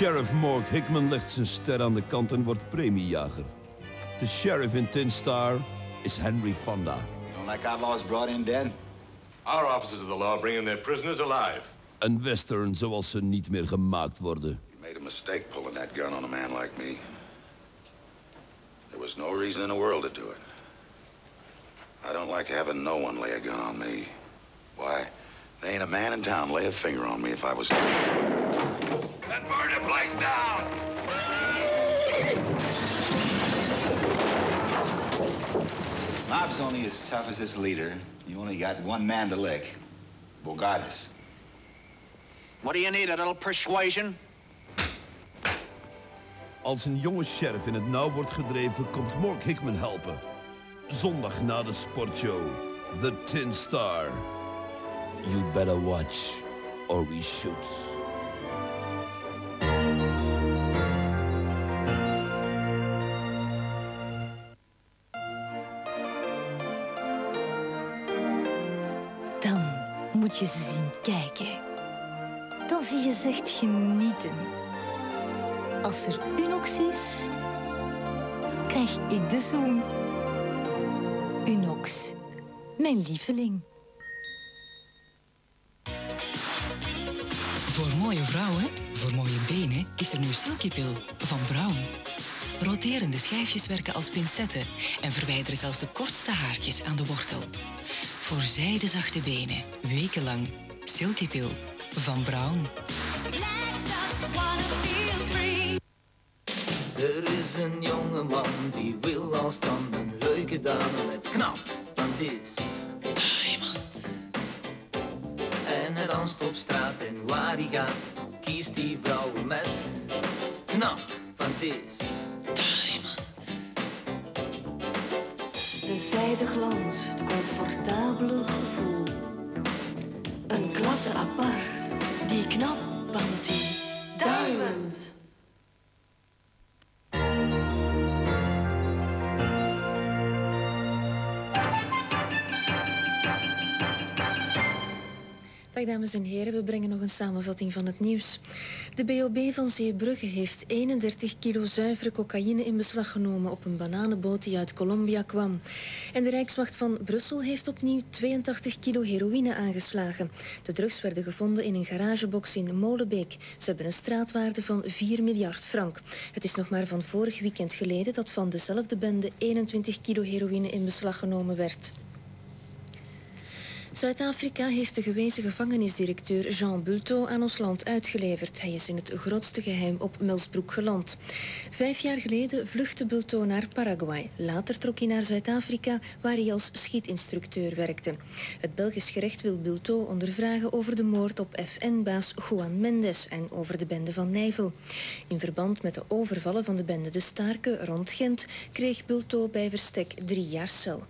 Sheriff Morg Hickman legt zijn ster aan de kant en wordt premiejager. De sheriff in Tin Star is Henry Fonda. Don't like outlaws brought in dead? Our officers of the law bring in their prisoners alive. Een western zoals ze niet meer gemaakt worden. You made a mistake pulling that gun on a man like me. There was no reason in the world to do it. I don't like having no one lay a gun on me. Why? There ain't a man in town lay a finger on me if I was... Then burn the place down! Mob's only as tough as its leader. You only got one man to lick. Bogartis. What do you need, a little persuasion? Als een jonge sheriff in het nauw wordt gedreven, komt Mork Hickman helpen. Zondag na de sportshow. The Tin Star. You better watch, or we shoot. Je zien kijken. Dan zie je ze echt genieten. Als er Unox is, krijg ik de zoen. Unox, mijn lieveling. Voor mooie vrouwen, voor mooie benen, is er nu Silkypil van Brown. Roterende schijfjes werken als pincetten en verwijderen zelfs de kortste haartjes aan de wortel. Voor zijdezachte benen, wekenlang. Silkypil van Brown. Er is een jongeman die wil als dan een leuke dame met knap, want is Diamond. En hij danst op straat en waar hij gaat, kiest die vrouwen met knap, want is De zijdeglans, het comfortabele gevoel. Een klasse apart, die knap, want die diamond. Dag dames en heren, we brengen nog een samenvatting van het nieuws. De BOB van Zeebrugge heeft 31 kilo zuivere cocaïne in beslag genomen op een bananenboot die uit Colombia kwam. En de Rijkswacht van Brussel heeft opnieuw 82 kilo heroïne aangeslagen. De drugs werden gevonden in een garagebox in Molenbeek. Ze hebben een straatwaarde van 4 miljard frank. Het is nog maar van vorig weekend geleden dat van dezelfde bende 21 kilo heroïne in beslag genomen werd. Zuid-Afrika heeft de gewezen gevangenisdirecteur Jean Bulto aan ons land uitgeleverd. Hij is in het grootste geheim op Melsbroek geland. Vijf jaar geleden vluchtte Bulto naar Paraguay. Later trok hij naar Zuid-Afrika, waar hij als schietinstructeur werkte. Het Belgisch gerecht wil Bulto ondervragen over de moord op FN-baas Juan Mendes en over de bende van Nijvel. In verband met de overvallen van de bende De Staarke rond Gent kreeg Bulto bij verstek drie jaar cel.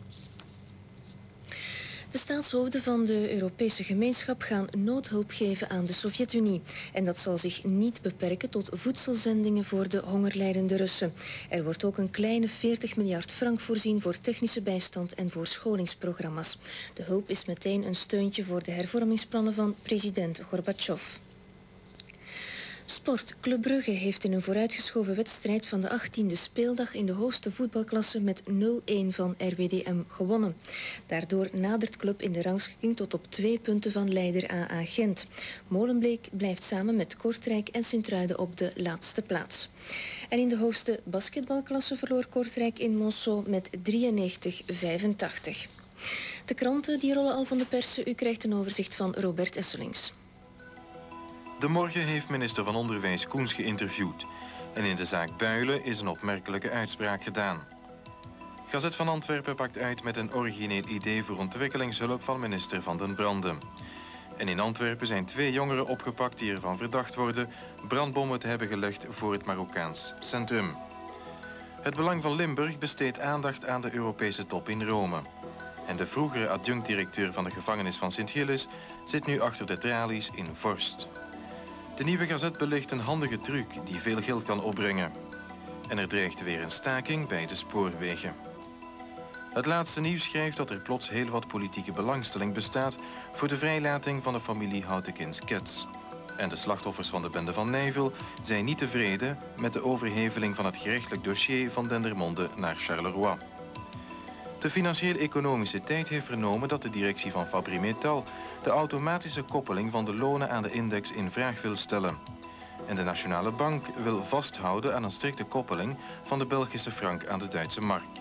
De staatshoofden van de Europese gemeenschap gaan noodhulp geven aan de Sovjet-Unie. En dat zal zich niet beperken tot voedselzendingen voor de hongerlijdende Russen. Er wordt ook een kleine 40 miljard frank voorzien voor technische bijstand en voor scholingsprogramma's. De hulp is meteen een steuntje voor de hervormingsplannen van president Gorbachev. Sport. Club Brugge heeft in een vooruitgeschoven wedstrijd van de 18e speeldag in de hoogste voetbalklasse met 0-1 van RWDM gewonnen. Daardoor nadert club in de rangschikking tot op twee punten van leider AA Gent. Molenbeek blijft samen met Kortrijk en Sint-Truiden op de laatste plaats. En in de hoogste basketbalklasse verloor Kortrijk in Monceau met 93-85. De kranten die rollen al van de persen. U krijgt een overzicht van Robert Esselings. De Morgen heeft minister van Onderwijs Koens geïnterviewd. En in de zaak Builen is een opmerkelijke uitspraak gedaan. Gazet van Antwerpen pakt uit met een origineel idee voor ontwikkelingshulp van minister Van den Branden. En in Antwerpen zijn twee jongeren opgepakt die ervan verdacht worden brandbommen te hebben gelegd voor het Marokkaans centrum. Het Belang van Limburg besteedt aandacht aan de Europese top in Rome. En de vroegere adjunct-directeur van de gevangenis van Sint-Gilles zit nu achter de tralies in Vorst. De nieuwe gazet belicht een handige truc die veel geld kan opbrengen. En er dreigt weer een staking bij de spoorwegen. Het laatste nieuws schrijft dat er plots heel wat politieke belangstelling bestaat voor de vrijlating van de familie Houtekins Kets. en de slachtoffers van de bende van Nijvel zijn niet tevreden met de overheveling van het gerechtelijk dossier van Dendermonde naar Charleroi. De financieel-economische tijd heeft vernomen dat de directie van Fabrimetal de automatische koppeling van de lonen aan de index in vraag wil stellen. En de Nationale Bank wil vasthouden aan een strikte koppeling van de Belgische frank aan de Duitse mark.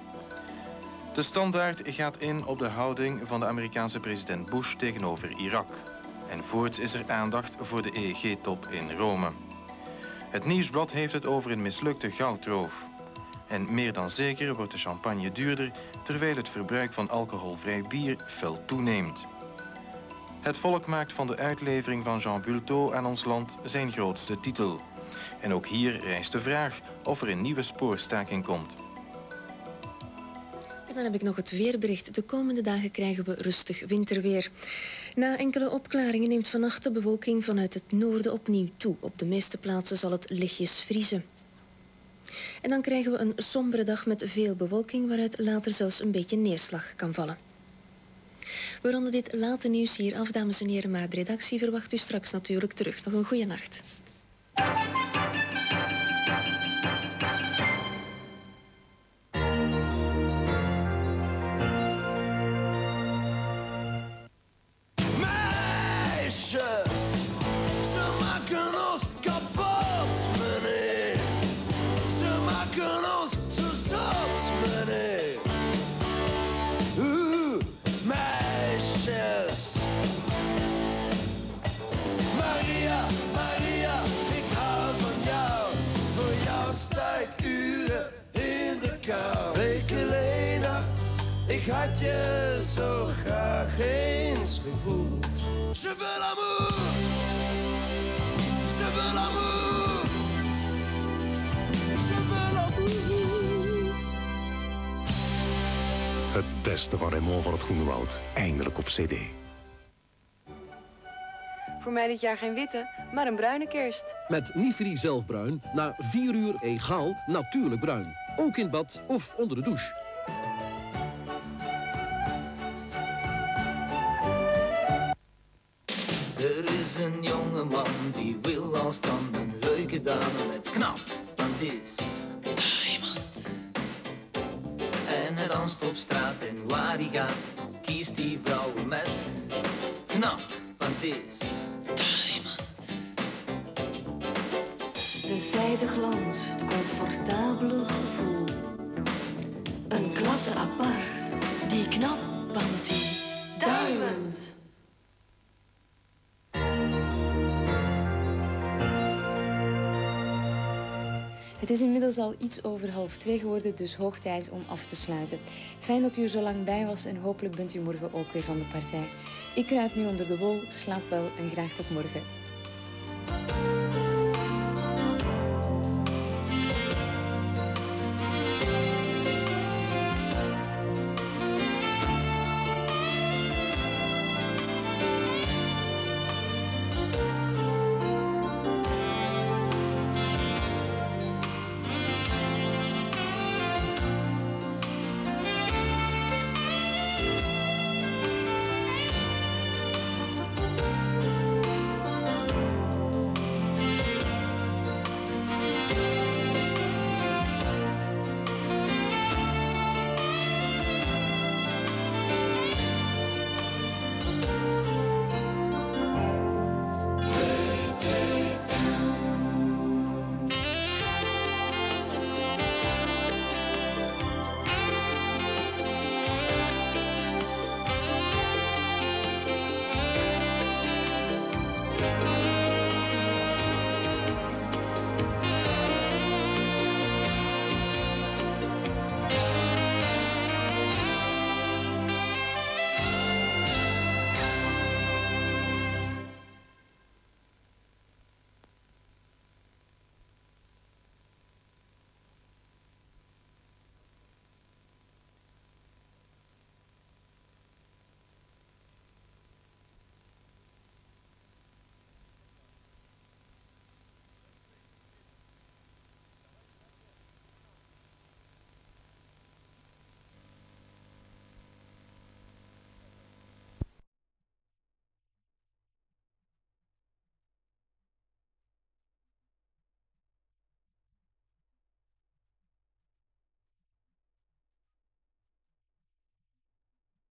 De standaard gaat in op de houding van de Amerikaanse president Bush tegenover Irak. En voorts is er aandacht voor de EEG-top in Rome. Het Nieuwsblad heeft het over een mislukte goudroof. En meer dan zeker wordt de champagne duurder... terwijl het verbruik van alcoholvrij bier fel toeneemt. Het volk maakt van de uitlevering van Jean Bulto aan ons land zijn grootste titel. En ook hier rijst de vraag of er een nieuwe spoorstaking komt. En dan heb ik nog het weerbericht. De komende dagen krijgen we rustig winterweer. Na enkele opklaringen neemt vannacht de bewolking vanuit het noorden opnieuw toe. Op de meeste plaatsen zal het lichtjes vriezen. En dan krijgen we een sombere dag met veel bewolking... waaruit later zelfs een beetje neerslag kan vallen. We ronden dit late nieuws hier af, dames en heren... maar de redactie verwacht u straks natuurlijk terug. Nog een goede nacht. Ik had je zo graag eens gevoeld. Je veux l'amour, je veux l'amour, je veux l'amour. Het beste van Raymond van het Groenewoud. Eindelijk op cd. Voor mij dit jaar geen witte, maar een bruine kerst. Met Nifri zelfbruin na 4 uur egaal natuurlijk bruin. Ook in bad of onder de douche. Een jonge man die wil als dan een leuke dame met knap, want is Diamond. En hij danst op straat en waar hij gaat, kiest die vrouwen met knap, want is De zijdeglans, het comfortabele gevoel. Een klasse apart, die knap, die diamond. Het is inmiddels al iets over half twee geworden, dus hoog tijd om af te sluiten. Fijn dat u er zo lang bij was en hopelijk bent u morgen ook weer van de partij. Ik kruip nu onder de wol, slaap wel en graag tot morgen.